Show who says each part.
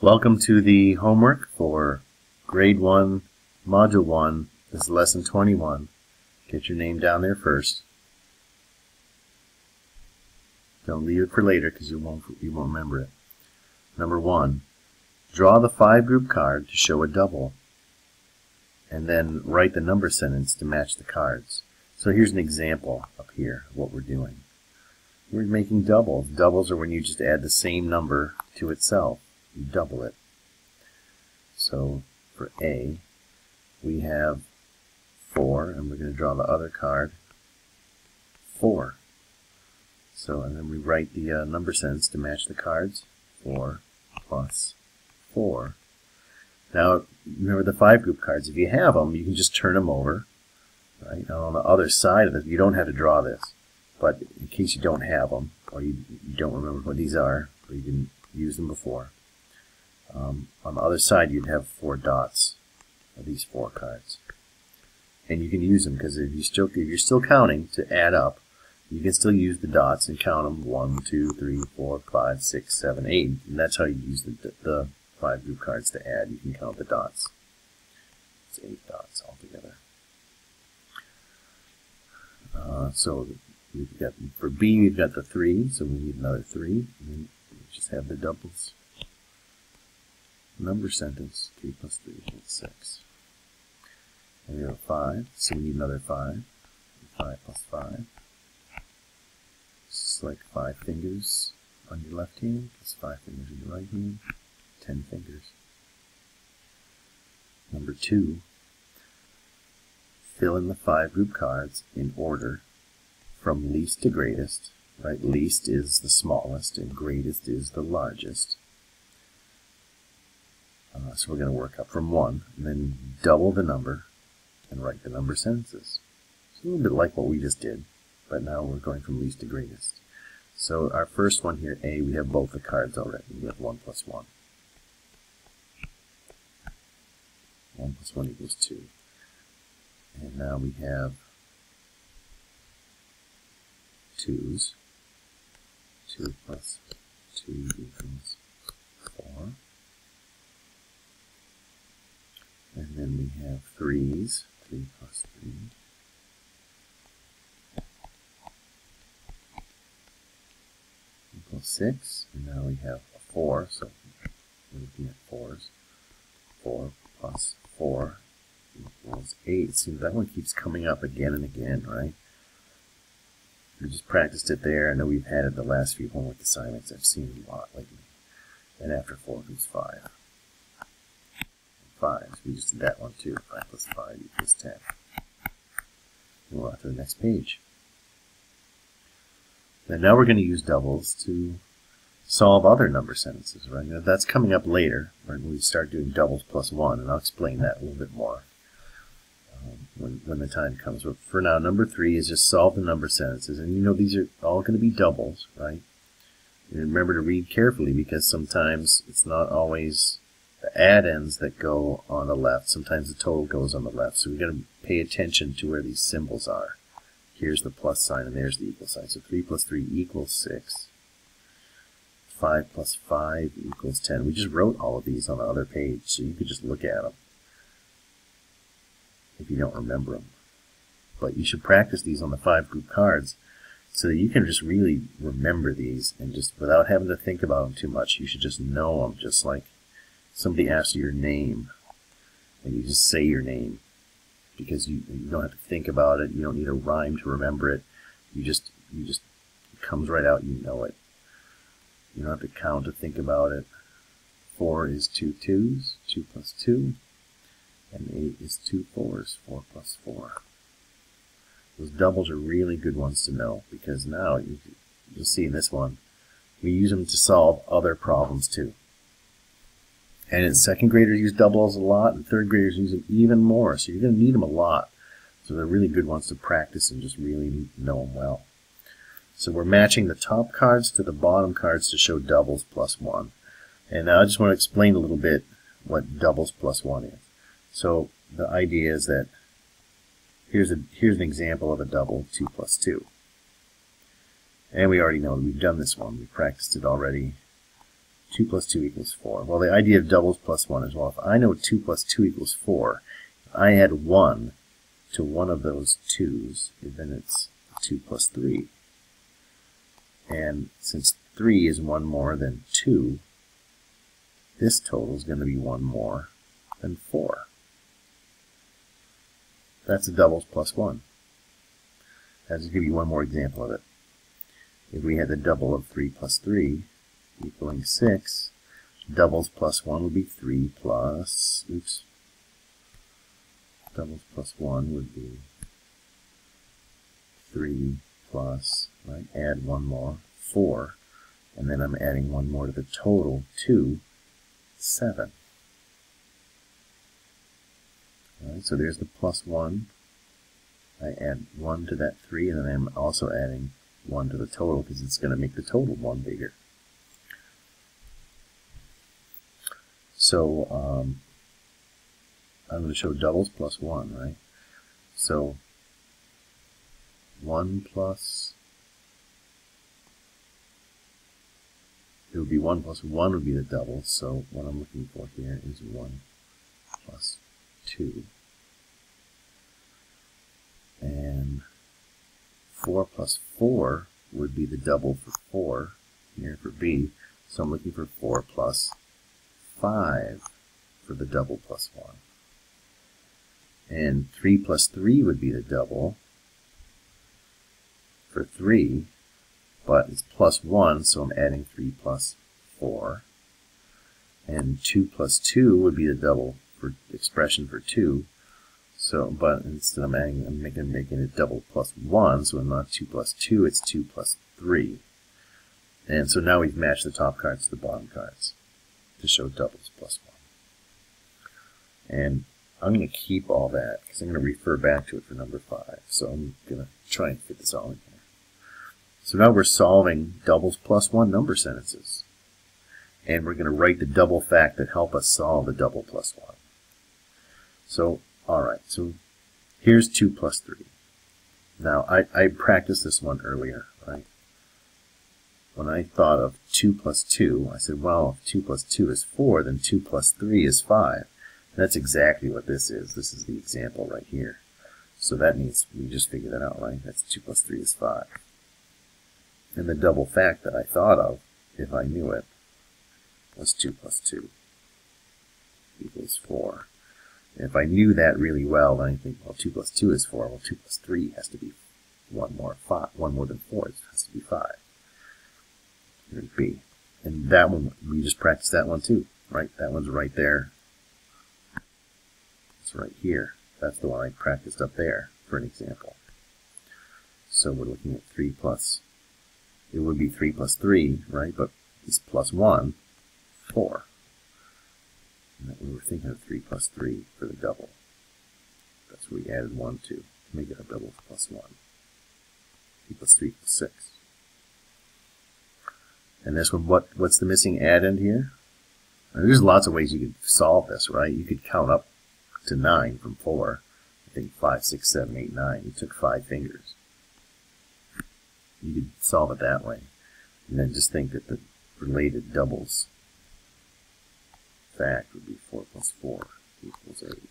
Speaker 1: Welcome to the homework for grade 1, module 1. This is lesson 21. Get your name down there first. Don't leave it for later because you won't, you won't remember it. Number 1. Draw the five group card to show a double. And then write the number sentence to match the cards. So here's an example up here of what we're doing. We're making doubles. Doubles are when you just add the same number to itself. You double it. So for A, we have 4, and we're going to draw the other card, 4. So, and then we write the uh, number sense to match the cards, 4 plus 4. Now, remember the five group cards. If you have them, you can just turn them over. Right? Now, on the other side of it, you don't have to draw this. But in case you don't have them, or you, you don't remember what these are, or you didn't use them before, um, on the other side you'd have four dots of these four cards. And you can use them because if, you still, if you're still counting to add up, you can still use the dots and count them 1, 2, 3, 4, 5, 6, 7, 8. And that's how you use the, the five group cards to add. You can count the dots. It's eight dots altogether. Uh, so we've got for B we've got the three, so we need another three. And we just have the doubles. Number sentence, 3 plus 3 equals 6. And we have 5, so we need another 5. 5 plus 5. It's like 5 fingers on your left hand, plus 5 fingers on your right hand, 10 fingers. Number 2, fill in the 5 group cards in order from least to greatest. Right, least is the smallest and greatest is the largest. Uh, so we're going to work up from 1, and then double the number and write the number sentences. It's a little bit like what we just did, but now we're going from least to greatest. So our first one here, A, we have both the cards already. We have 1 plus 1. 1 plus 1 equals 2. And now we have 2's. 2 plus 2 equals 4. And then we have threes, 3 plus 3. Equals 6. And now we have a 4, so we're looking at 4s. 4 plus 4 equals 8. See, that one keeps coming up again and again, right? We just practiced it there. I know we've had it the last few homework assignments. I've seen a lot lately. And after 4 comes 5. 5. We just did that one too. 5 plus 5 equals 10. And we're on to the next page. And now we're going to use doubles to solve other number sentences, right? Now that's coming up later when we start doing doubles plus 1, and I'll explain that a little bit more um, when, when the time comes. But for now, number 3 is just solve the number sentences. And you know these are all going to be doubles, right? And remember to read carefully because sometimes it's not always the addends that go on the left. Sometimes the total goes on the left. So we've got to pay attention to where these symbols are. Here's the plus sign and there's the equal sign. So 3 plus 3 equals 6. 5 plus 5 equals 10. We just wrote all of these on the other page, so you could just look at them if you don't remember them. But you should practice these on the five group cards so that you can just really remember these and just without having to think about them too much. You should just know them just like somebody asks you your name, and you just say your name because you, you don't have to think about it. You don't need a rhyme to remember it. You just you just it comes right out. You know it. You don't have to count to think about it. Four is two twos, two plus two, and eight is two fours, four plus four. Those doubles are really good ones to know because now you, you'll see in this one we use them to solve other problems too. And second graders use doubles a lot, and third graders use them even more. So you're going to need them a lot. So they're really good ones to practice and just really know them well. So we're matching the top cards to the bottom cards to show doubles plus one. And now I just want to explain a little bit what doubles plus one is. So the idea is that here's a here's an example of a double, 2 plus 2. And we already know that we've done this one. We practiced it already 2 plus 2 equals 4. Well, the idea of doubles plus 1 is, well, if I know 2 plus 2 equals 4, if I add 1 to one of those 2's, then it's 2 plus 3. And since 3 is 1 more than 2, this total is going to be 1 more than 4. That's a doubles plus 1. I'll just give you one more example of it. If we had the double of 3 plus 3 equaling 6, doubles plus 1 would be 3 plus, oops, doubles plus 1 would be 3 plus, right, add one more, 4, and then I'm adding one more to the total, 2, 7. All right, so there's the plus 1. I add 1 to that 3, and then I'm also adding 1 to the total because it's going to make the total 1 bigger. So um, I'm going to show doubles plus 1, right? So 1 plus, it would be 1 plus 1 would be the double, so what I'm looking for here is 1 plus 2. And 4 plus 4 would be the double for 4 here for B. So I'm looking for 4 plus 5 for the double plus 1. And 3 plus 3 would be the double for 3, but it's plus 1, so I'm adding 3 plus 4. And 2 plus 2 would be the double for expression for 2. So, but instead I'm adding, I'm making, making it double plus 1, so I'm not 2 plus 2, it's 2 plus 3. And so now we've matched the top cards to the bottom cards to show doubles plus 1. And I'm going to keep all that because I'm going to refer back to it for number 5. So I'm going to try and fit this all in here. So now we're solving doubles plus 1 number sentences. And we're going to write the double fact that help us solve the double plus 1. So, alright, so here's 2 plus 3. Now, I, I practiced this one earlier? When I thought of 2 plus 2, I said, well, if 2 plus 2 is 4, then 2 plus 3 is 5. And that's exactly what this is. This is the example right here. So that means we just figured that out, right? That's 2 plus 3 is 5. And the double fact that I thought of, if I knew it, was 2 plus 2 equals 4. And if I knew that really well, then I think, well, 2 plus 2 is 4. Well, 2 plus 3 has to be 1 more, five, one more than 4. It has to be 5. Here's B. And that one, we just practiced that one too, right? That one's right there. It's right here. That's the one I practiced up there for an example. So we're looking at 3 plus, it would be 3 plus 3, right? But it's plus 1, 4 we were thinking of 3 plus 3 for the double. That's what we added 1 to, to make it a double plus 1. 3 plus 3 equals 6. And this one, what, what's the missing addend here? There's lots of ways you could solve this, right? You could count up to 9 from 4. I think 5, 6, 7, 8, 9. You took 5 fingers. You could solve it that way. And then just think that the related doubles fact would be 4 plus 4 equals 8.